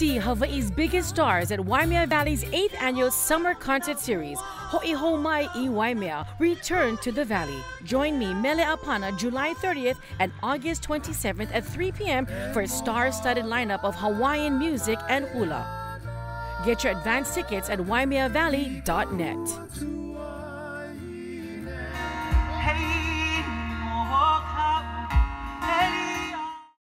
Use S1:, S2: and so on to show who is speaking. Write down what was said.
S1: See Hawaii's biggest stars at Waimea Valley's 8th annual Summer Concert Series, Ho'i Mai i Waimea, return to the valley. Join me, Mele Apana, July 30th and August 27th at 3 p.m. for a star-studded lineup of Hawaiian music and hula. Get your advance tickets at waimeavalley.net.